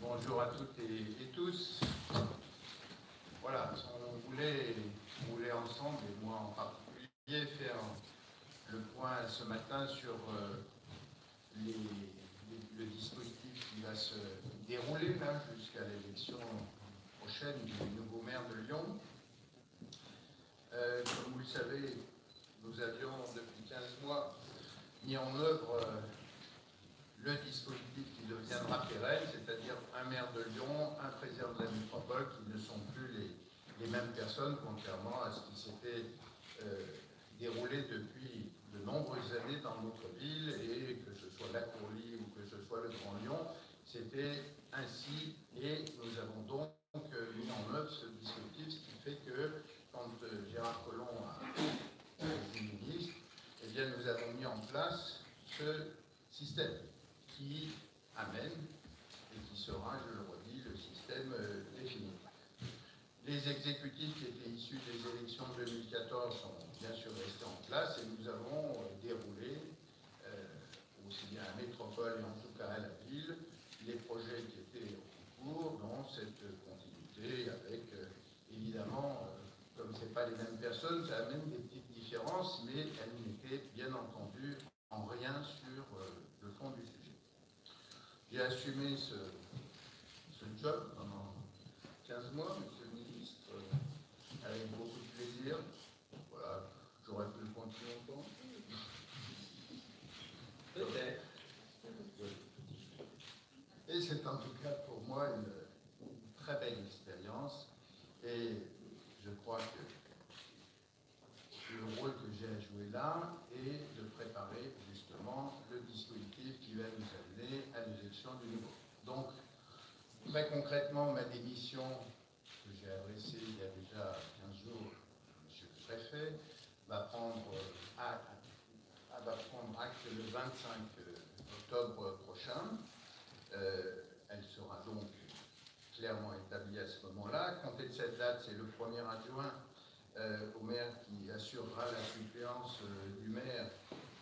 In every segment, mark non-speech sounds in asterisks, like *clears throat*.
Bonjour à toutes et, tous. Voilà, on voulait, voulait ensemble, et moi en particulier, faire le point ce matin sur euh, le dispositif qui va se dérouler là jusqu'à l'élection prochaine du nouveau maire de Lyon. Euh, comme vous le savez, nous avions depuis 15 mois mis en œuvre euh, c'est-à-dire un maire de Lyon, un président de la métropole, qui ne sont plus les, mêmes personnes, contrairement à ce qui s'était euh, déroulé depuis de nombreuses années dans notre ville, et que ce soit la Courlie ou que ce soit le Grand Lyon, c'était ainsi, et nous avons donc euh, mis en œuvre ce dispositif, ce qui fait que quand Gérard Collomb a été ministre, eh bien, nous avons mis en place ce système qui amène et qui sera, je le redis, le système euh, défini. Les exécutifs qui étaient issus des élections de 2014 sont bien sûr restés en place et nous avons euh, déroulé, euh, aussi bien à métropole et en tout cas à la ville, les projets qui étaient en cours dans cette continuité avec évidemment, comme ce n'est pas les mêmes personnes, ça amène des petites différences, mais elles n'étaient bien entendu en rien sur le fond du sujet. J'ai assumé ce, job pendant 15 mois, le ministre, euh, avec beaucoup de plaisir. Voilà, j'aurais pu le continuer longtemps. Peut-être. Et c'est en tout cas pour moi une, très belle expérience. Et je crois que le rôle que j'ai à jouer là est de préparer justement le dispositif qui va nous amener à l'élection du nouveau. Donc, très concrètement, ma démission que j'ai adressée il y a déjà 15 jours à M. le préfet va prendre, prendre acte le 25 octobre prochain. Euh, elle sera donc clairement établie à ce moment-là. Comptez de cette date, c'est le 1er adjoint euh, au maire qui assurera la suppléance euh, du maire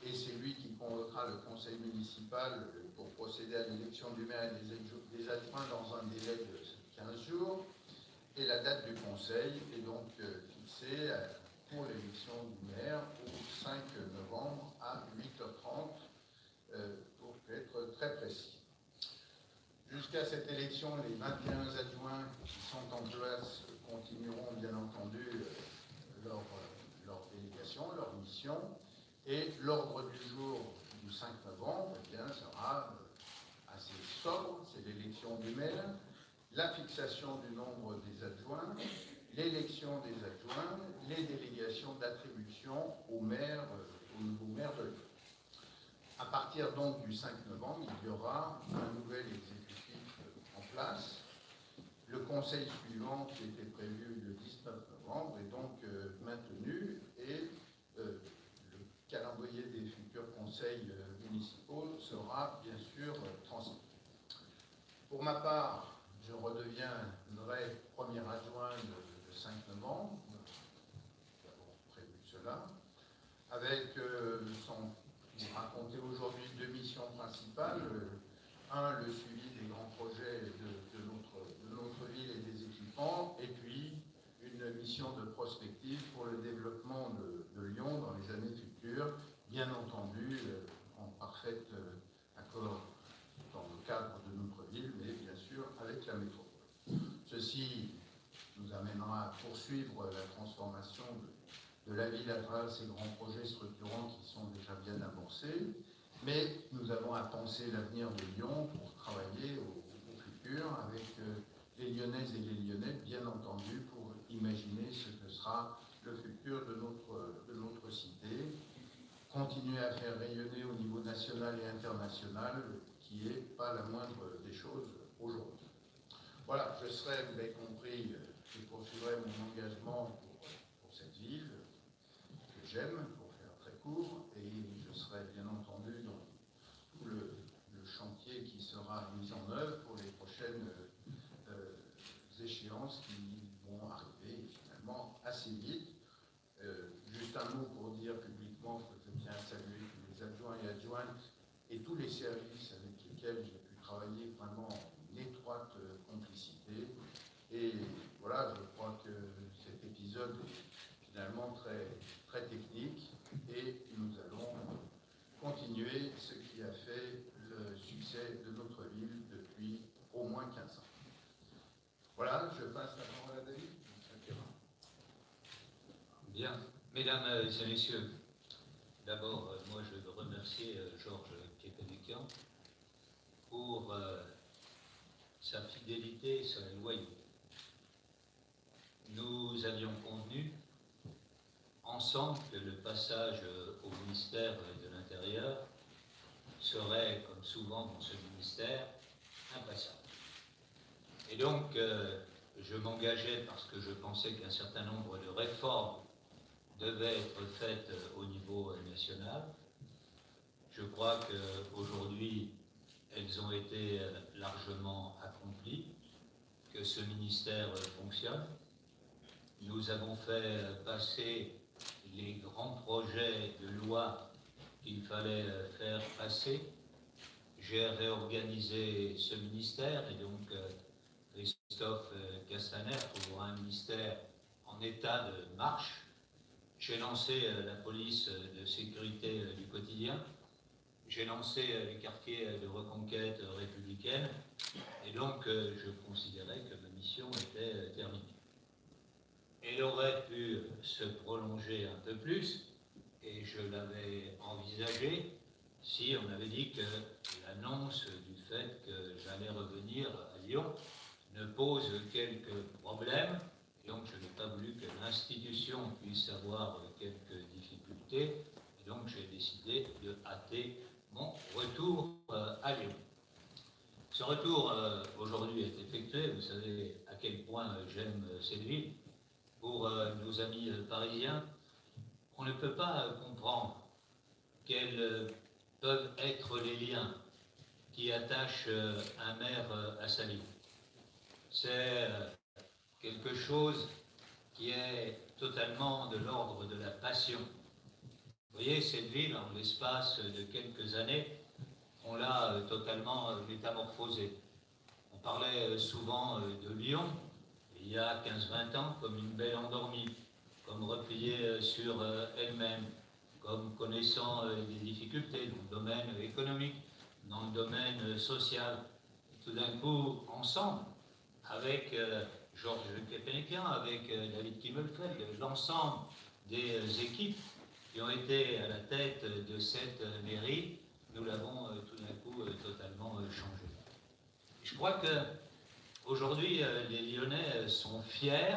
et c'est lui qui convoquera le conseil municipal pour procéder à l'élection du maire et des, adjoints dans un délai de 15 jours. Et la date du conseil est donc euh, fixée pour l'élection du maire au 5 novembre à 8h30 pour être très précis. Jusqu'à cette élection, les 21 adjoints qui sont en place continueront bien entendu leur, leur délégation, leur mission. Et l'ordre du jour du 5 novembre eh bien, sera euh, assez sobre, c'est l'élection du maire, la fixation du nombre des adjoints, l'élection des adjoints, les délégations d'attribution au maire, euh, au nouveau maire de Lyon. À partir donc du 5 novembre, il y aura un nouvel exécutif en place le conseil suivant, qui était prévu le 19 novembre, est donc euh, maintenu et euh, le calendrier des futurs conseils euh, municipaux sera bien sûr transmis. Pour ma part, je redeviendrai premier adjoint le, 5 novembre, nous avons prévu cela, avec, sans vous raconter aujourd'hui deux missions principales, un, le suivi des grands projets de, notre, ville et des équipements, et puis une mission de prospective pour le développement de, Lyon dans les années futures, bien entendu euh, en parfait euh, accord dans le cadre de notre ville, mais bien sûr avec la métropole. Ceci nous amènera à poursuivre la transformation de, la ville à travers ces grands projets structurants qui sont déjà bien avancés, mais nous avons à penser l'avenir de Lyon pour travailler au, futur avec euh, les Lyonnaises et les Lyonnais, bien entendu, pour imaginer ce que sera le futur de notre, de notre cité, à faire rayonner au niveau national et international, qui n'est pas la moindre des choses aujourd'hui. Voilà, je serai, vous l'avez compris, je poursuivrai mon engagement pour, pour cette ville que j'aime, court et je serai bien entendu dans tout le, chantier qui sera mis en œuvre pour les prochaines euh, échéances qui vont arriver finalement assez vite. Euh, juste un mot les services avec lesquels j'ai pu travailler vraiment en étroite euh, complicité. Et voilà, je crois que cet épisode est finalement très, très technique et nous allons continuer ce qui a fait le succès de notre ville depuis au moins 15 ans. Voilà, je passe la parole à David. Bien, mesdames euh, et messieurs, d'abord, euh, moi je veux remercier Georges pour euh, sa fidélité et sa loyauté. Nous avions convenu ensemble que le passage au ministère de l'Intérieur serait, comme souvent dans ce ministère, impassable. Et donc, euh, je m'engageais parce que je pensais qu'un certain nombre de réformes devaient être faites au niveau national. Je crois qu'aujourd'hui, elles ont été largement accomplies, que ce ministère fonctionne. Nous avons fait passer les grands projets de loi qu'il fallait faire passer. J'ai réorganisé ce ministère et donc euh, Christophe euh, Castaner trouvera un ministère en état de marche. J'ai lancé euh, la police de sécurité du quotidien. J'ai lancé les quartiers de reconquête républicaine. Et donc, je considérais que ma mission était terminée. Elle aurait pu se prolonger un peu plus, et je l'avais envisagé si on avait dit que l'annonce du fait que j'allais revenir à Lyon ne pose quelques problèmes, donc je n'ai pas voulu que l'institution puisse avoir quelques difficultés, et donc j'ai décidé de hâter retour euh, à Lyon. Ce retour euh, aujourd'hui est effectué, vous savez à quel point j'aime cette ville, pour euh, nos amis euh, parisiens, on ne peut pas euh, comprendre quels peuvent être les liens qui attachent un maire à sa ville. C'est quelque chose qui est totalement de l'ordre de la passion. Vous voyez, cette ville, en l'espace de quelques années, on l'a totalement métamorphosée. On parlait souvent de Lyon, il y a 15-20 ans comme une belle endormie, comme repliée euh, sur euh, elle-même, comme connaissant euh, des difficultés dans le domaine économique, dans le domaine social. tout d'un coup, ensemble, avec Georges Kepenekian, avec David Kimmelfeld, l'ensemble des équipes qui ont été à la tête de cette mairie, nous l'avons tout d'un coup totalement changé. Je crois que Aujourd'hui, euh, les Lyonnais euh, sont fiers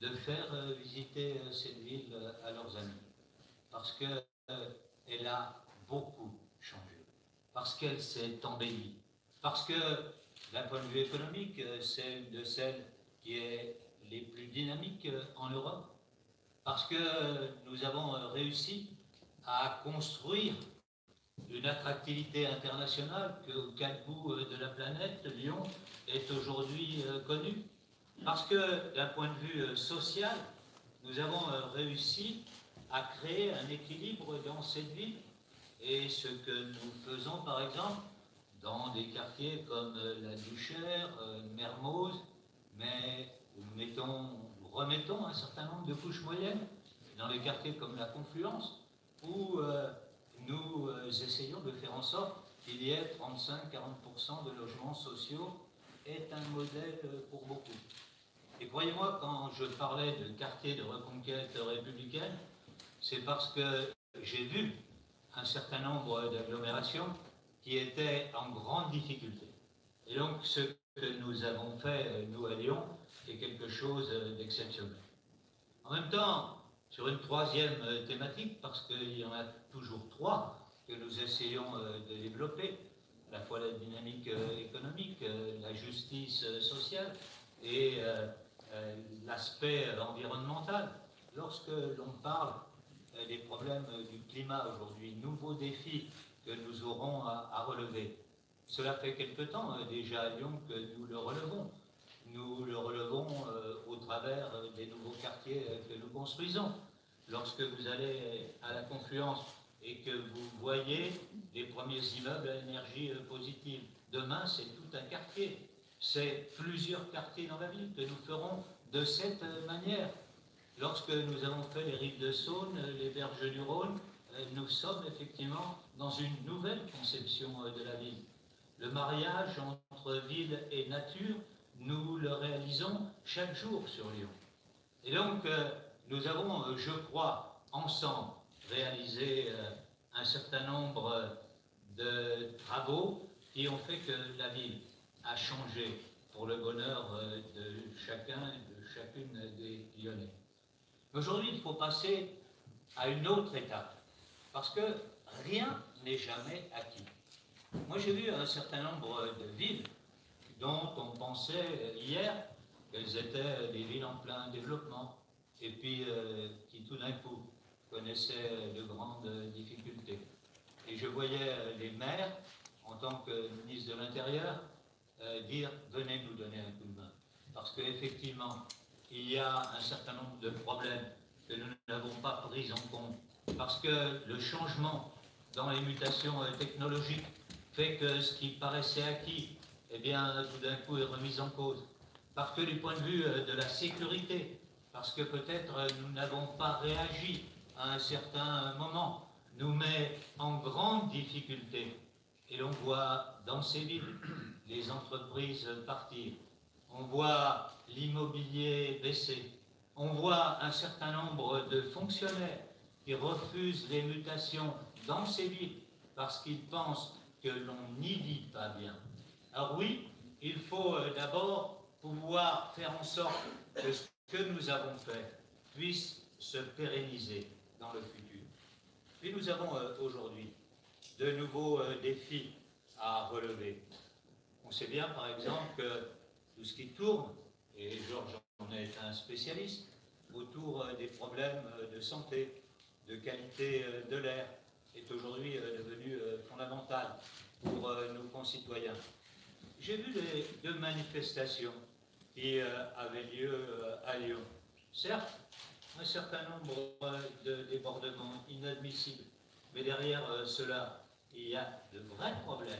de faire euh, visiter cette ville à leurs amis, parce qu'elle a beaucoup changé, parce qu'elle s'est embellie, parce que, d'un point de vue économique, c'est une de celles qui est les plus dynamiques en Europe, parce que nous avons réussi à construire une attractivité internationale qu'au quatre bouts de la planète, Lyon est aujourd'hui euh, connue. Parce que d'un point de vue euh, social, nous avons euh, réussi à créer un équilibre dans cette ville. Et ce que nous faisons, par exemple, dans des quartiers comme la Duchère, Mermoz, mais mettons, remettons un certain nombre de couches moyennes dans des quartiers comme la Confluence, où nous euh, essayons de faire en sorte qu'il y ait 35-40% de logements sociaux est un modèle euh, pour beaucoup. Et croyez-moi, quand je parlais de quartier de reconquête républicaine, c'est parce que j'ai vu un certain nombre d'agglomérations qui étaient en grande difficulté. Et donc, ce que nous avons fait, euh, nous à Lyon, est quelque chose d'exceptionnel. En même temps, sur une troisième euh, thématique, parce qu'il y en a toujours trois que nous essayons euh, de développer, à la fois la dynamique euh, économique, la justice sociale et l'aspect environnemental. Lorsque l'on parle des problèmes du climat aujourd'hui, nouveaux défis que nous aurons à, relever, cela fait quelque temps déjà à Lyon que nous le relevons. Nous le relevons au travers des nouveaux quartiers que nous construisons. Lorsque vous allez à la confluence et que vous voyez les premiers immeubles à énergie euh, positive, demain c'est tout un quartier. C'est plusieurs quartiers dans la ville que nous ferons de cette euh, manière. Lorsque nous avons fait les rives de Saône, les berges du Rhône, euh, nous sommes effectivement dans une nouvelle conception de la ville. Le mariage entre ville et nature nous le réalisons chaque jour sur Lyon. Et donc, nous avons, je crois, ensemble réalisé un certain nombre de travaux qui ont fait que la ville a changé pour le bonheur de chacun et de chacune des Lyonnais. Aujourd'hui, il faut passer à une autre étape, parce que rien n'est jamais acquis. Moi, j'ai vu un certain nombre de villes dont on pensait hier qu'elles étaient des villes en plein développement, et puis euh, qui tout d'un coup connaissaient de grandes difficultés. Et je voyais les maires, en tant que ministre de l'Intérieur, euh, dire venez nous donner un coup de main. Parce qu'effectivement, il y a un certain nombre de problèmes que nous n'avons pas pris en compte. Parce que le changement dans les mutations euh, technologiques fait que ce qui paraissait acquis, eh bien, tout d'un coup est remis en cause. Parce que du point de vue euh, de la sécurité, parce que peut-être euh, nous n'avons pas réagi à un certain moment, nous met en grande difficulté. Et l'on voit dans ces villes *clears throat* les entreprises partir. On voit l'immobilier baisser. On voit un certain nombre de fonctionnaires qui refusent les mutations dans ces villes parce qu'ils pensent que l'on n'y vit pas bien. Alors oui, il faut euh, d'abord pouvoir faire en sorte que ce que nous avons fait puisse se pérenniser dans le futur. Puis nous avons euh, aujourd'hui de nouveaux euh, défis à relever. On sait bien par exemple que tout ce qui tourne, et Georges en est un spécialiste, autour des problèmes de santé, de qualité de l'air, est aujourd'hui devenu fondamental pour nos concitoyens. J'ai vu les deux manifestations qui euh, avaient lieu euh, à Lyon. Certes, un certain nombre euh, de débordements inadmissibles, mais derrière cela, il y a de vrais problèmes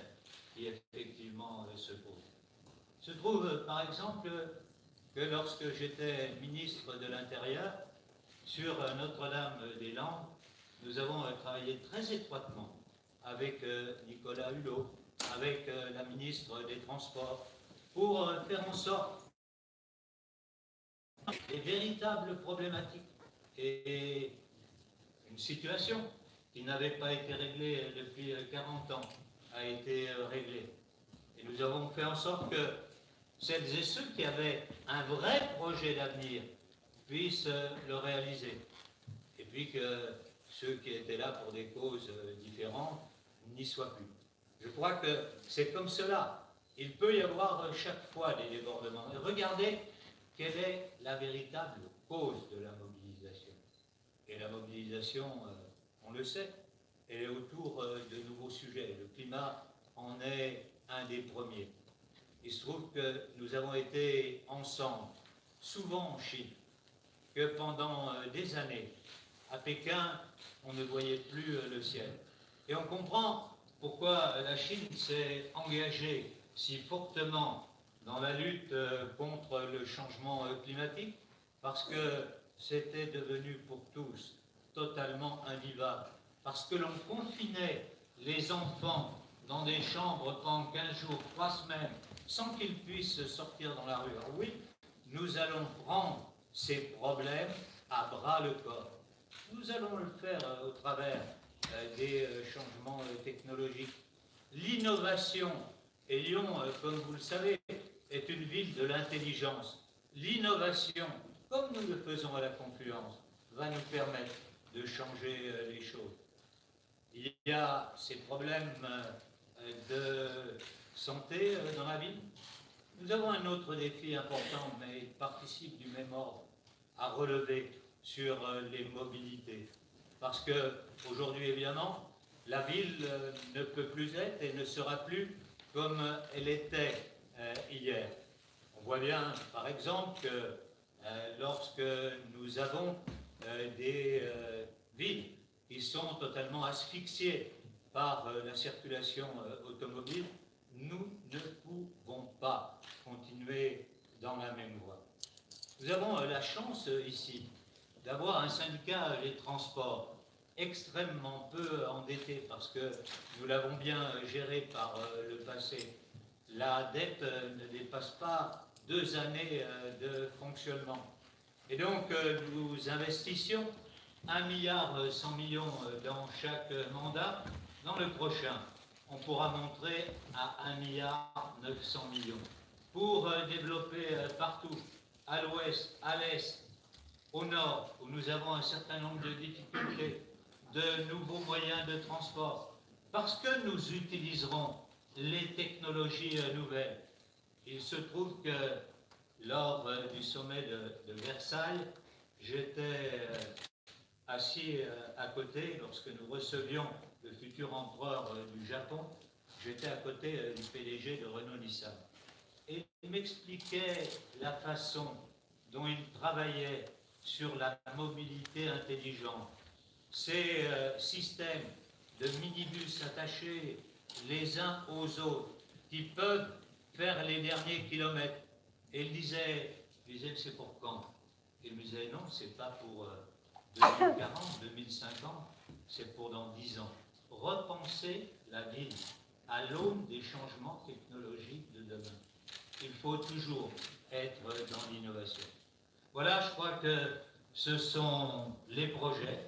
qui effectivement se posent. Se trouve par exemple que lorsque j'étais ministre de l'Intérieur, sur Notre-Dame-des-Landes, nous avons travaillé très étroitement avec Nicolas Hulot, avec euh, la ministre des Transports pour euh, faire en sorte les véritables problématiques et une situation qui n'avait pas été réglée depuis 40 euh, ans a été réglée. Et nous avons fait en sorte que celles et ceux qui avaient un vrai projet d'avenir puissent le réaliser. Et puis que ceux qui étaient là pour des causes différentes n'y soient plus. Je crois que c'est comme cela. Il peut y avoir chaque fois des débordements. regardez quelle est la véritable cause de la mobilisation. Et la mobilisation, euh, on le sait, elle est autour euh, de nouveaux sujets. Le climat en est un des premiers. Il se trouve que nous avons été ensemble, souvent en Chine, que pendant euh, des années, à Pékin, on ne voyait plus le ciel. Et on comprend pourquoi la Chine s'est engagée si fortement dans la lutte euh, contre le changement euh, climatique, parce que c'était devenu pour tous totalement invivable, parce que l'on confinait les enfants dans des chambres pendant 15 jours, 3 semaines, sans qu'ils puissent sortir dans la rue. Alors oui, nous allons prendre ces problèmes à bras le corps. Nous allons le faire euh, au travers euh, des euh, changements technologiques. L'innovation, et Lyon, comme vous le savez, est une ville de l'intelligence. L'innovation, comme nous le faisons à la Confluence, va nous permettre de changer les choses. Il y a ces problèmes de santé dans la ville. Nous avons un autre défi important, mais il participe du même ordre, à relever sur les mobilités. Parce que aujourd'hui, évidemment, la ville euh, ne peut plus être et ne sera plus comme elle était euh, hier. On voit bien, par exemple, que euh, lorsque nous avons des villes qui sont totalement asphyxiées par la circulation automobile, nous ne pouvons pas continuer dans la même voie. Nous avons la chance ici d'avoir un syndicat des transports extrêmement peu endetté parce que nous l'avons bien géré par euh, le passé. La dette euh, ne dépasse pas deux années de fonctionnement. Et donc, nous investissions 1 milliard 100 millions dans chaque mandat. Dans le prochain, on pourra montrer à 1 milliard 900 millions pour développer partout, à l'ouest, à l'est, au nord, où nous avons un certain nombre de difficultés, de nouveaux moyens de transport, parce que nous utiliserons les technologies euh, nouvelles. Il se trouve que lors euh, du sommet de, Versailles, j'étais euh, assis à côté lorsque nous recevions le futur empereur du Japon. J'étais à côté du PDG de Renault-Nissan. Et il m'expliquait la façon dont il travaillait sur la mobilité intelligente. Ces systèmes de minibus attachés les uns aux autres, qui peuvent faire les derniers kilomètres. Et il disait, je disais, c'est pour quand? Il me disait, non, c'est pas pour 2040, 2050, c'est pour dans 10 ans. Repenser la ville à l'aune des changements technologiques de demain. Il faut toujours être dans l'innovation. Voilà, je crois que ce sont les projets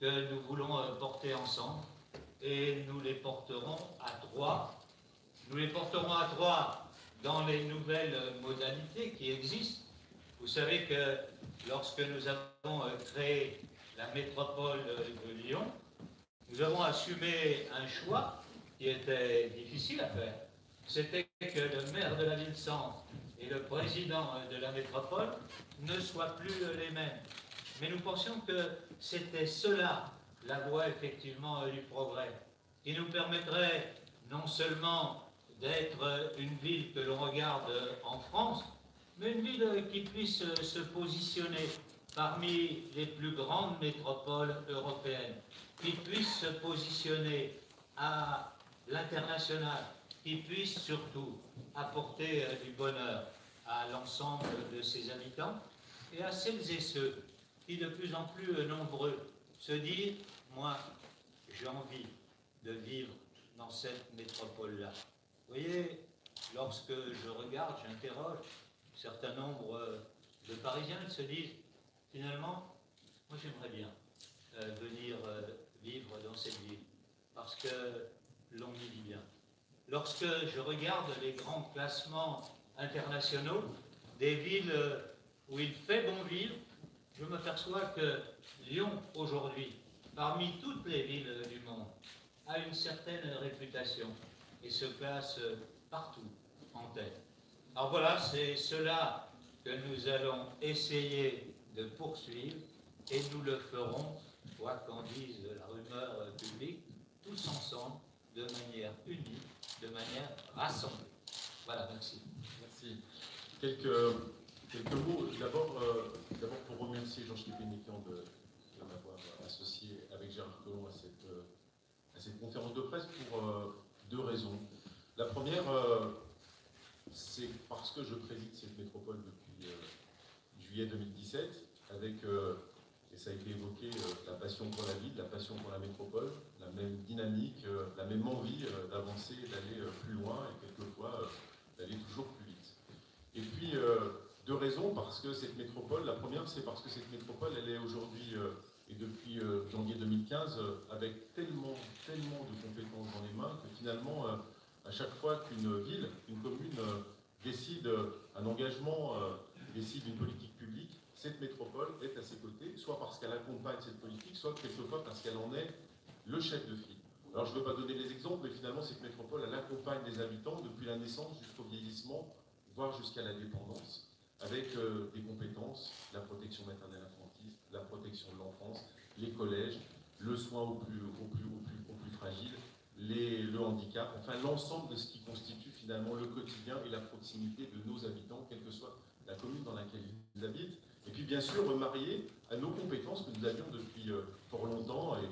que nous voulons euh, porter ensemble et nous les porterons à trois. Nous les porterons à trois dans les nouvelles modalités qui existent. Vous savez que lorsque nous avons euh, créé la métropole de Lyon, nous avons assumé un choix qui était difficile à faire. C'était que le maire de la ville-centre et le président de la métropole ne soient plus les mêmes. Mais nous pensions que c'était cela la voie effectivement euh, du progrès, qui nous permettrait non seulement d'être une ville que l'on regarde euh, en France, mais une ville euh, qui puisse se positionner parmi les plus grandes métropoles européennes, qui puisse se positionner à l'international, qui puisse surtout apporter du bonheur à l'ensemble de ses habitants et à celles et ceux qui, de plus en plus nombreux, se disent moi, j'ai envie de vivre dans cette métropole-là. Vous voyez, lorsque je regarde, j'interroge un certain nombre de Parisiens, ils se disent, finalement, moi j'aimerais bien euh, venir euh, vivre dans cette ville, parce que l'on y vit bien. Lorsque je regarde les grands classements internationaux des villes euh, où il fait bon vivre, je m'aperçois que Lyon, aujourd'hui, parmi toutes les villes du monde, a une certaine réputation et se place partout en tête. Alors voilà, c'est cela que nous allons essayer de poursuivre et nous le ferons, quoi qu'en dise la rumeur publique, tous ensemble, de manière unie, de manière rassemblée. Voilà. Merci. Quelques, quelques mots. D'abord, euh, pour remercier Jean-Philippe Pénican de, associé avec Gérard Collomb à cette, euh, à cette conférence de presse pour euh, deux raisons. La première, euh, c'est parce que je préside cette métropole depuis juillet 2017, avec, et ça a été évoqué, la passion pour la ville, la passion pour la métropole, la même dynamique, la même envie d'avancer, d'aller plus loin et quelquefois d'aller toujours plus vite. Et puis, deux raisons, parce que cette métropole, la première, c'est parce que cette métropole, elle est aujourd'hui et depuis euh, janvier 2015, euh, avec tellement, tellement de compétences dans les mains que finalement, euh, à chaque fois qu'une ville, une commune décide un engagement, décide une politique publique, cette métropole est à ses côtés, soit parce qu'elle accompagne cette politique, soit quelquefois parce qu'elle en est le chef de file. Alors je ne veux pas donner les exemples, mais finalement cette métropole, elle accompagne les habitants depuis la naissance jusqu'au vieillissement, voire jusqu'à la dépendance, avec des compétences, la protection maternelle la protection de l'enfance, les collèges, le soin aux plus, au plus, au plus, au plus fragiles, les, le handicap, enfin l'ensemble de ce qui constitue finalement le quotidien et la proximité de nos habitants, quelle que soit la commune dans laquelle ils habitent. Et puis bien sûr, remarier à nos compétences que nous avions depuis euh, fort longtemps, et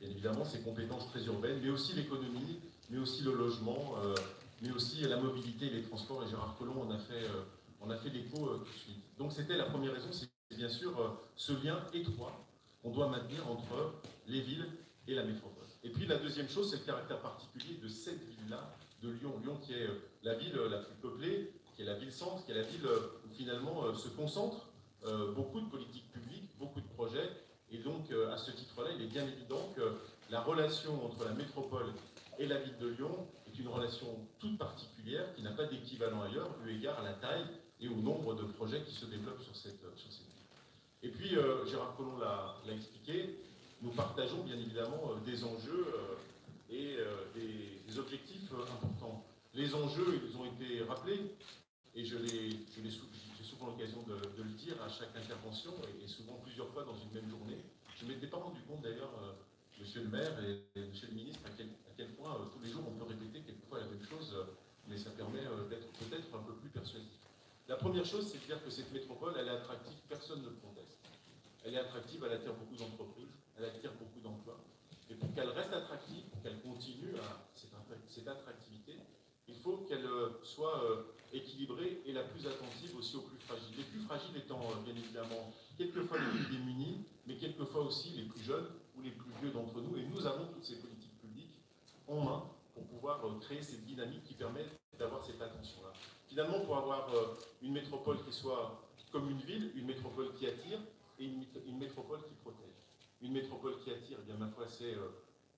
bien évidemment ces compétences très urbaines, mais aussi l'économie, mais aussi le logement, euh, mais aussi la mobilité et les transports. Et Gérard Collomb en a fait, euh, on a fait l'écho tout de suite. Donc c'était la première raison, c'est bien sûr euh, ce lien étroit qu'on doit maintenir entre les villes et la métropole. Et puis la deuxième chose, c'est le caractère particulier de cette ville-là, de Lyon. Lyon qui est euh, la ville euh, la plus peuplée, qui est la ville ville-centre, qui est la ville où finalement se concentrent beaucoup de politiques publiques, beaucoup de projets. Et donc, à ce titre-là, il est bien évident que la relation entre la métropole et la ville de Lyon une relation toute particulière qui n'a pas d'équivalent ailleurs, eu égard à la taille et au nombre de projets qui se développent sur cette, sur cette ville. Et puis, euh, Gérard Collomb l'a expliqué, nous partageons bien évidemment euh, des enjeux euh, et des, objectifs importants. Les enjeux, ils ont été rappelés, et je j'ai souvent l'occasion de, le dire à chaque intervention, et, souvent plusieurs fois dans une même journée. Je ne m'étais pas rendu compte d'ailleurs, monsieur le maire et, monsieur le ministre, à quel, point tous les jours on peut répéter quelquefois la même chose, mais ça permet d'être peut-être un peu plus persuasif. La première chose, c'est de dire que cette métropole, elle est attractive, personne ne le conteste. Elle est attractive, elle attire beaucoup d'entreprises, elle attire beaucoup d'emplois. Et pour qu'elle reste attractive, qu'elle continue à cette attractivité, il faut qu'elle euh, soit euh, équilibrée et la plus attentive aussi aux plus fragiles. Les plus fragiles étant euh, bien évidemment quelquefois les plus démunis, mais quelquefois aussi les plus jeunes les plus vieux d'entre nous. Et nous avons toutes ces politiques publiques en main pour pouvoir créer cette dynamique qui permet d'avoir cette attention-là. Finalement, pour avoir euh, une métropole qui soit comme une ville, une métropole qui attire et une, métropole qui protège. Une métropole qui attire, eh bien ma foi, c'est euh,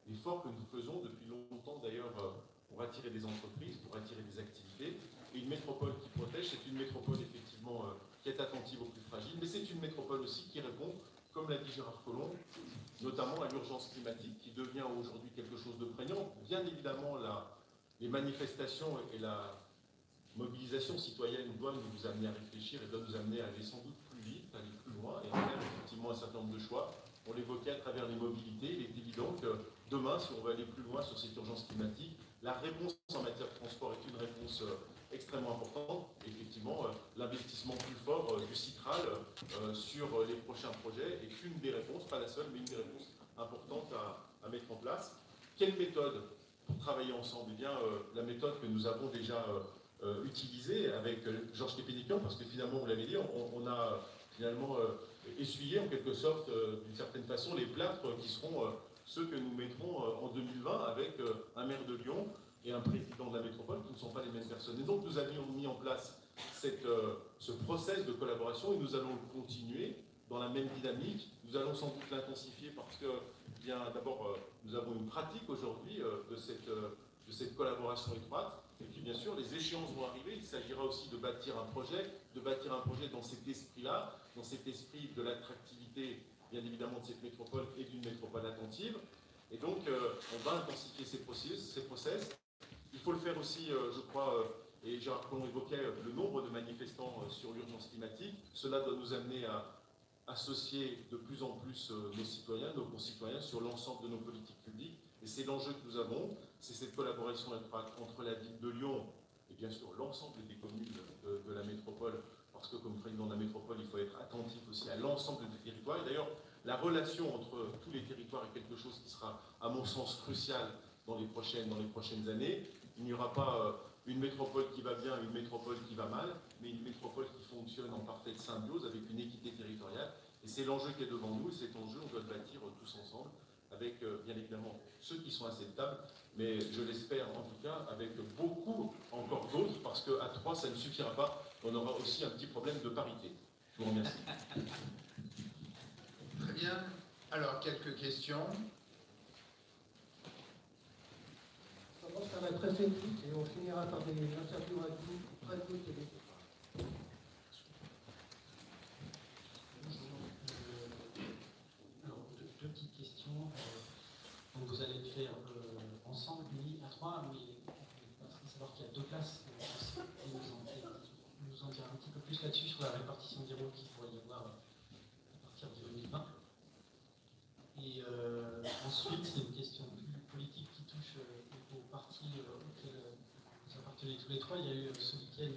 l'effort que nous faisons depuis longtemps d'ailleurs euh, pour attirer des entreprises, pour attirer des activités. Et une métropole qui protège, c'est une métropole effectivement qui est attentive aux plus fragiles, mais c'est une métropole aussi qui répond, comme l'a dit Gérard Collomb, notamment à l'urgence climatique qui devient aujourd'hui quelque chose de prégnant. Bien évidemment, les manifestations et la, mobilisation citoyenne doit nous amener à réfléchir et doit nous amener à aller sans doute plus vite, aller plus loin et à faire effectivement un certain nombre de choix. On l'évoquait à travers les mobilités. Il est évident que demain, si on veut aller plus loin sur cette urgence climatique, la réponse en matière de transport est une réponse euh, extrêmement importante. effectivement, euh, l'investissement plus fort euh, du Citral sur les prochains projets est une des réponses, pas la seule, mais une des réponses importantes à, mettre en place. Quelle méthode pour travailler ensemble? Eh bien, la méthode que nous avons déjà euh, utilisé avec euh, Georges Kepenikian, parce que finalement, vous l'avez dit, on, a finalement euh, essuyé en quelque sorte, d'une certaine façon, les plâtres qui seront ceux que nous mettrons en 2020 avec un maire de Lyon et un président de la métropole qui ne sont pas les mêmes personnes. Et donc nous avions mis en place cette, ce process de collaboration et nous allons le continuer dans la même dynamique. Nous allons sans doute l'intensifier parce que, bien d'abord, nous avons une pratique aujourd'hui de cette, de cette collaboration étroite. Et puis bien sûr, les échéances vont arriver. Il s'agira aussi de bâtir un projet, de bâtir un projet dans cet esprit-là, dans cet esprit de l'attractivité, bien évidemment, de cette métropole et d'une métropole attentive. Et donc, euh, on va intensifier ces processus, ces process. Il faut le faire aussi, euh, je crois, euh, et Gérard Collomb évoquait le nombre de manifestants sur l'urgence climatique. Cela doit nous amener à associer de plus en plus nos citoyens, nos concitoyens sur l'ensemble de nos politiques publiques. Et c'est l'enjeu que nous avons c'est cette collaboration entre la ville de Lyon et bien sûr l'ensemble des communes de, la métropole, parce que comme président de la métropole, il faut être attentif aussi à l'ensemble des territoires. Et d'ailleurs, la relation entre tous les territoires est quelque chose qui sera, à mon sens, crucial dans les prochaines années. Il n'y aura pas euh, une métropole qui va bien, une métropole qui va mal, mais une métropole qui fonctionne en parfaite symbiose avec une équité territoriale. Et c'est l'enjeu qui est devant nous, et cet enjeu, on doit le bâtir tous ensemble, avec euh, bien évidemment ceux qui sont table, mais je l'espère en tout cas avec beaucoup encore d'autres, parce qu'à trois, ça ne suffira pas. On aura aussi un petit problème de parité. Je vous remercie. Très bien. Alors, quelques questions Ça va être très synthétique et on finira par des interviews radio, télé. Alors, deux, petites questions. Euh, donc vous allez le faire ensemble, unis à trois, mais il faut savoir qu'il y a deux classes. Et nous, en, nous en dire un petit peu plus là-dessus sur la répartition des rôles qu'il pourrait y avoir à partir de 2020. Et euh, ensuite, c'est une question plus politique qui touche euh, aux partis euh, auxquels vous appartenez tous les trois. Il y a eu ce week-end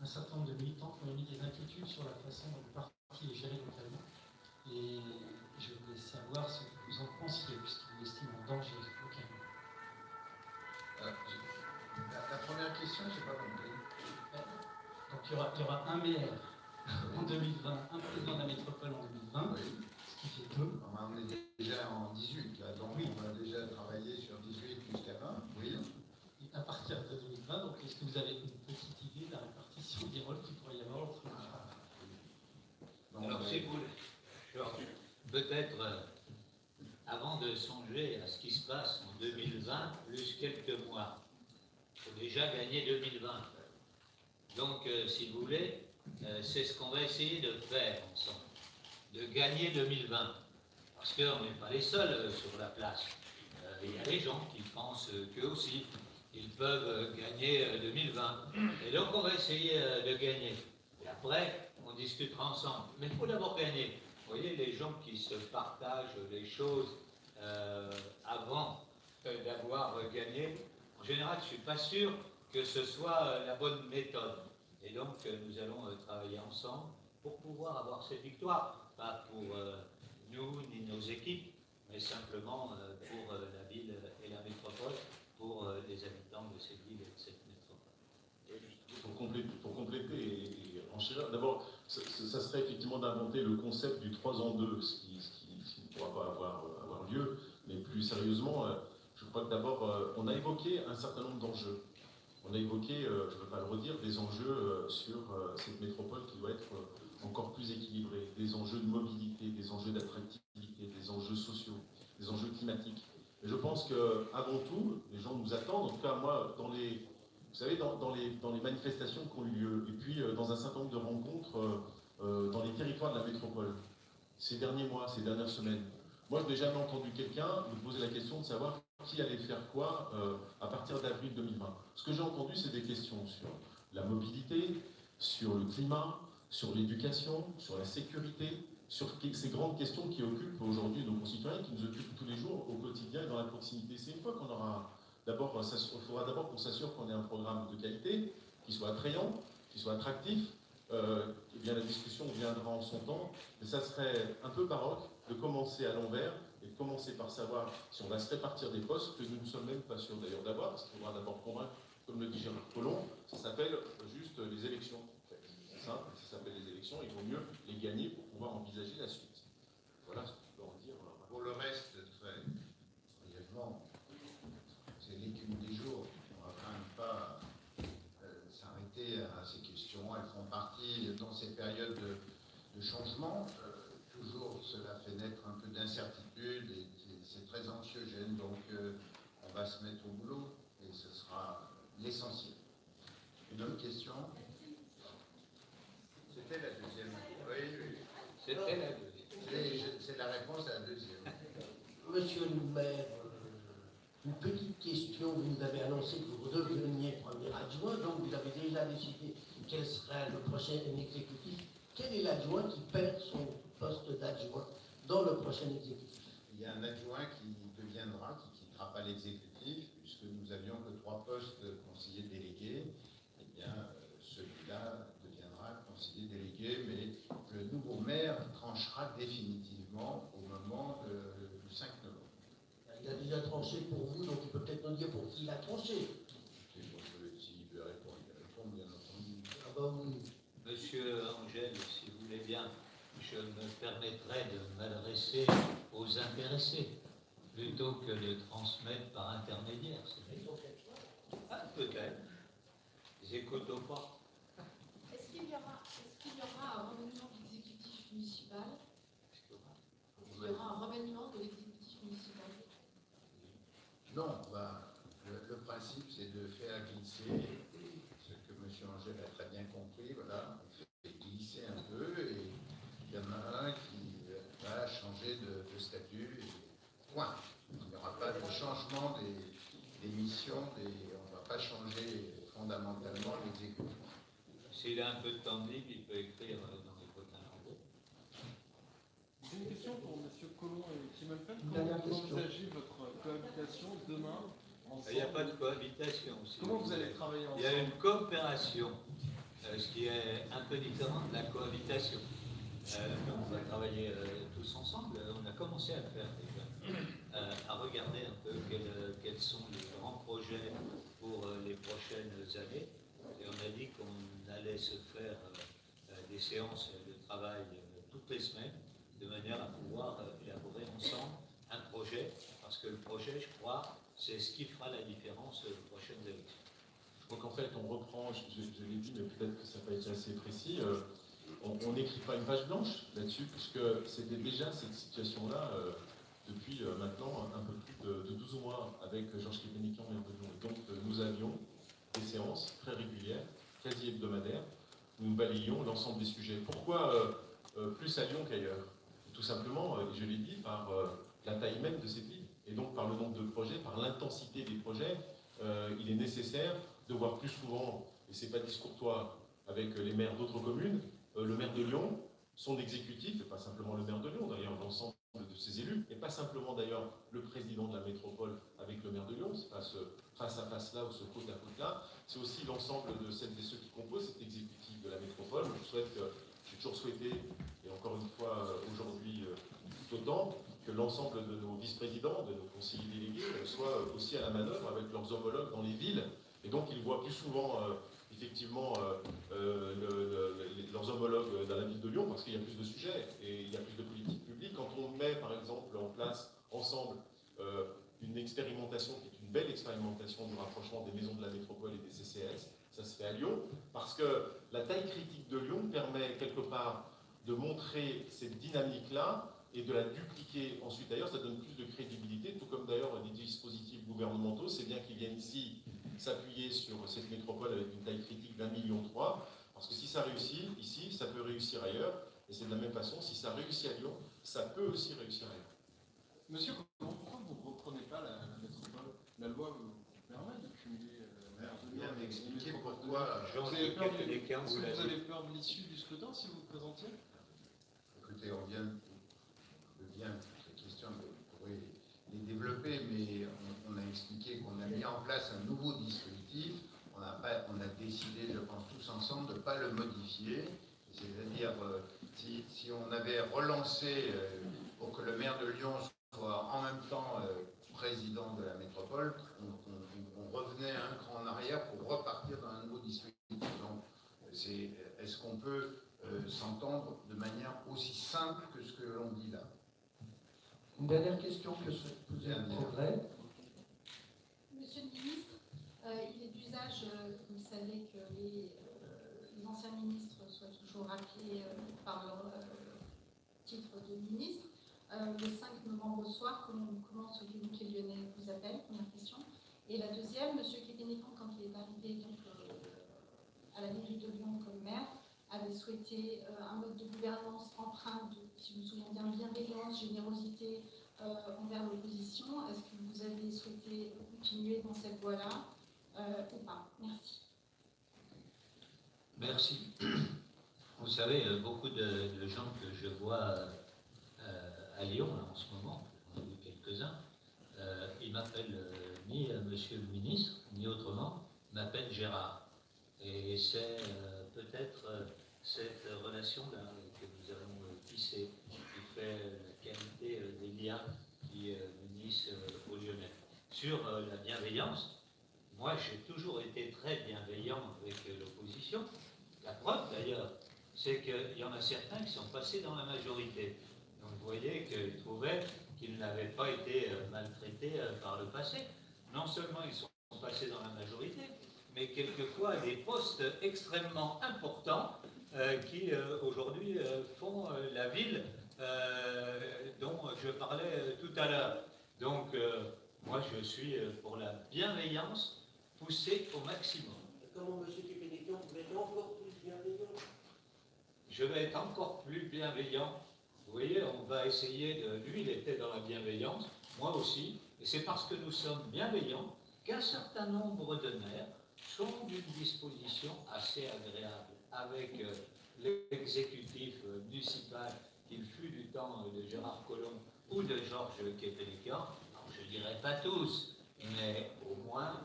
un certain nombre de militants qui ont émis des inquiétudes sur la façon dont le parti est géré localement. Et je voulais savoir ce que vous en pensiez, puisqu'ils vous estiment en danger localement. La, première question, je n'ai pas compris. Donc il y aura, il y aura un maire en 2020, un président de la métropole en 2020, ce qui fait deux. on est déjà en 18, là, donc oui. on va déjà travailler sur 18 jusqu'à 20, oui. à partir de donc, est-ce que vous avez une petite idée de la répartition des rôles qu'il pourrait y avoir entre les. Ah. Euh, peut-être, euh, avant de songer à ce qui se passe en 2020, plus quelques mois, il faut déjà gagner 2020. Donc, euh, si vous voulez, c'est ce qu'on va essayer de faire ensemble, de gagner 2020. Parce qu'on n'est pas les seuls sur la place. Il y a des gens qui pensent qu'eux aussi ils peuvent euh, gagner euh, 2020. Et donc, on va essayer euh, de gagner. Et après, on discutera ensemble. Mais il faut d'abord gagner. Vous voyez, les gens qui se partagent les choses euh, avant euh, d'avoir euh, gagné, en général, je ne suis pas sûr que ce soit euh, la bonne méthode. Et donc, euh, nous allons euh, travailler ensemble pour pouvoir avoir cette victoire. Pas pour euh, nous ni nos équipes, mais simplement euh, pour euh, la ville pour euh, les habitants de cette ville et de cette métropole. Pour compléter, et, et enchérir, d'abord, ça, serait effectivement d'inventer le concept du 3 en 2, ce qui, ne pourra pas avoir, euh, lieu. Mais plus sérieusement, euh, je crois que d'abord, on a évoqué un certain nombre d'enjeux. On a évoqué, je ne veux pas le redire, des enjeux sur cette métropole qui doit être encore plus équilibrée, des enjeux de mobilité, des enjeux d'attractivité, des enjeux sociaux, des enjeux climatiques. Je pense qu'avant tout, les gens nous attendent, en tout cas moi, dans les, vous savez, dans, les, dans les manifestations qui ont eu lieu, et puis euh, dans un certain nombre de rencontres euh, euh, dans les territoires de la métropole, ces derniers mois, ces dernières semaines, moi je n'ai jamais entendu quelqu'un me poser la question de savoir qui allait faire quoi à partir d'avril 2020. Ce que j'ai entendu, c'est des questions sur la mobilité, sur le climat, sur l'éducation, sur la sécurité, sur ces grandes questions qui occupent aujourd'hui nos concitoyens, qui nous occupent tous les jours au quotidien et dans la proximité. C'est une fois qu'on aura D'abord, il faudra d'abord qu'on s'assure qu'on ait un programme de qualité, qui soit attrayant, qui soit attractif. Euh, eh bien, la discussion viendra en son temps, mais ça serait un peu baroque de commencer à l'envers et de commencer par savoir si on va se répartir des postes que nous ne sommes même pas sûrs d'ailleurs d'avoir, parce qu'il faudra d'abord convaincre, comme le dit Gérard Collomb, ça s'appelle juste les élections. C'est simple, ça s'appelle les élections, il vaut mieux les gagner pour pouvoir envisager la suite. Voilà ce que je peux en dire. Pour le reste, très brièvement, c'est l'écume des jours. On ne va quand même pas euh, s'arrêter à ces questions. Elles font partie, dans ces périodes de, changement, euh, toujours cela fait naître un peu d'incertitude et c'est- très anxiogène. Donc euh, on va se mettre au boulot et ce sera l'essentiel. Une autre question C'était la deuxième. Oui, oui. C'était la deuxième. C'est- la réponse à la deuxième. Monsieur le maire, euh, une petite question. Vous nous avez annoncé que vous redeveniez premier adjoint, donc vous avez déjà décidé quel serait le prochain exécutif. Quel est l'adjoint qui perd son poste d'adjoint dans le prochain exécutif? Il y a un adjoint qui deviendra, qui ne quittera pas l'exécutif, puisque nous avions que trois postes de conseiller délégué. Eh bien, euh, celui-là deviendra conseiller délégué, mais le nouveau maire tranchera définitivement au moment de- du 5 novembre. Il a déjà tranché pour vous, donc il peut peut-être nous dire pour qui il a tranché. S'il veut répondre, il répond, bien entendu. Ah bah oui. Monsieur Angèle, si vous voulez bien, je me permettrai de m'adresser aux intéressés plutôt que de transmettre par intermédiaire. Ah, peut-être. Ils écoutent au pas. Est-ce qu'il y aura, est-ce qu'il y aura un remaniement de l'exécutif municipal Est-ce qu'il y aura un remaniement de l'exécutif municipal Non, bah, le, le principe, c'est de faire glisser ce que M. Angèle a très bien compris. Voilà, on fait glisser un peu et il y en a un qui va changer de, de statut. Et point. Il n'y aura pas de changement des, des missions, des, on ne va pas changer fondamentalement l'exécutif. S'il a un peu de temps libre, il peut écrire euh, dans les quotas lambda. J'ai une question pour M. Comment vous question. envisagez votre cohabitation demain ensemble Il n'y a pas de cohabitation. si Comment vous allez travailler Il y a ensemble une coopération, euh, ce qui est un peu différent de la cohabitation. Euh, on va travailler euh, tous ensemble. On a commencé à le faire déjà, à regarder un peu quels, quels sont les grands projets pour les prochaines années. Et on a dit qu'on allait se faire des séances de travail toutes les semaines, de manière à pouvoir ensemble un projet, parce que le projet, je crois, c'est ce qui fera la différence aux prochaines élections. Donc en fait, on reprend, je, l'ai dit, mais peut-être que ça n'a pas été assez précis, euh, on n'écrit pas une page blanche là-dessus, puisque c'était déjà cette situation-là euh, depuis euh, maintenant un peu plus de, de 12 mois avec Georges Képénican et Lyon. Donc nous avions des séances très régulières, quasi hebdomadaires, où nous balayions l'ensemble des sujets. Pourquoi plus à Lyon qu'ailleurs? Tout simplement, euh, je l'ai dit, par euh, la taille même de cette ville, et donc par le nombre de projets, par l'intensité des projets, euh, il est nécessaire de voir plus souvent, et c'est pas discourtois avec les maires d'autres communes, le maire de Lyon, son exécutif, et pas simplement le maire de Lyon, d'ailleurs l'ensemble de ses élus, et pas simplement d'ailleurs le président de la métropole avec le maire de Lyon, c'est pas ce face à face là ou ce côte à côte là, c'est aussi l'ensemble de celles et ceux qui composent cet exécutif de la métropole. Je souhaite j'ai toujours souhaité, et encore une fois euh, aujourd'hui euh, tout autant, que l'ensemble de nos vice-présidents, de nos conseillers délégués euh, soient aussi à la manœuvre avec leurs homologues dans les villes, et donc ils voient plus souvent euh, effectivement euh, euh, leurs homologues dans la ville de Lyon parce qu'il y a plus de sujets et il y a plus de politiques publiques. Quand on met par exemple en place ensemble euh, une expérimentation qui est une belle expérimentation du rapprochement des maisons de la métropole et des CCS, ça se fait à Lyon, parce que la taille critique de Lyon permet quelque part de montrer cette dynamique-là et de la dupliquer ensuite ailleurs, ça donne plus de crédibilité, tout comme d'ailleurs des dispositifs gouvernementaux, c'est bien qu'ils viennent ici s'appuyer sur cette métropole avec une taille critique d'un million trois, parce que si ça réussit ici, ça peut réussir ailleurs, et c'est de la même façon, si ça réussit à Lyon, ça peut aussi réussir ailleurs. Monsieur pourquoi vous ne reprenez pas la, la métropole La loi vous permet de cumuler euh, les métropoles. pourquoi. Vous vous vous avez peur de l'issue du scrutin si vous vous présentiez? On vient, de bien, ces questions, on pourrait les développer, mais on, on a expliqué qu'on a mis en place un nouveau dispositif. On a, on décidé, je pense, tous ensemble de ne pas le modifier. C'est-à-dire, euh, si, on avait relancé euh, pour que le maire de Lyon soit en même temps euh, président de la métropole, on, on- on revenait un cran en arrière pour repartir dans un nouveau dispositif. Donc, est-ce qu'on peut euh, s'entendre de manière aussi simple que ce que l'on dit là. Une dernière question que souhaite poser le progrès. Monsieur le ministre, euh, il est d'usage, euh, vous savez, que les, euh, les anciens ministres soient toujours appelés euh, par leur euh, titre de ministre. Euh, le 5 novembre au soir, comment, comment ce communiqué lyonnais vous appelle Première question. Et la deuxième, Monsieur Képénécan, quand il est arrivé donc, euh, à la mairie de Lyon comme maire, avait souhaité euh, un mode de gouvernance empreint si je me souviens bien, bienveillance, générosité euh, envers l'opposition. Est-ce que vous avez souhaité continuer dans cette voie-là euh, ou pas? Merci. Merci. *clears throat* Vous savez, beaucoup de, gens que je vois à Lyon en ce moment, j'en ai vu quelques-uns, euh, ils m'appellent ni Monsieur le ministre, ni autrement, m'appellent Gérard. Et c'est peut-être cette relation-là que nous avons euh, tissée qui fait euh, la qualité euh, des liens qui unissent aux Lyonnais. Sur la bienveillance, moi j'ai toujours été très bienveillant avec l'opposition. La preuve d'ailleurs, c'est qu'il y en a certains qui sont passés dans la majorité. Donc vous voyez qu'ils trouvaient qu'ils n'avaient pas été maltraités par le passé. Non seulement ils sont passés dans la majorité, mais quelquefois à des postes extrêmement importants qui euh, aujourd'hui euh, font euh, la ville euh, dont je parlais euh, tout à l'heure. Donc euh, moi je suis euh, pour la bienveillance poussée au maximum. Comment M. Képénécan vous êtes encore plus bienveillant? Je vais être encore plus bienveillant. Vous voyez, on va essayer de... Lui, il était dans la bienveillance, moi aussi, et c'est parce que nous sommes bienveillants qu'un certain nombre de maires sont d'une disposition assez agréable avec euh, l'exécutif euh, municipal qu'il fut du temps de Gérard Collomb ou de Georges. Alors, je ne dirais pas tous, mais au moins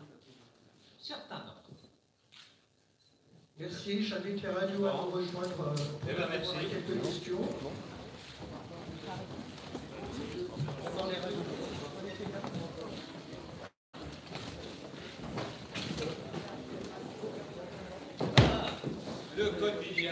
certains d'entre eux. Merci, j'invite les radios à nous rejoindre euh, Eh ben, merci. pour quelques questions. Dans les radios. Le quotidien.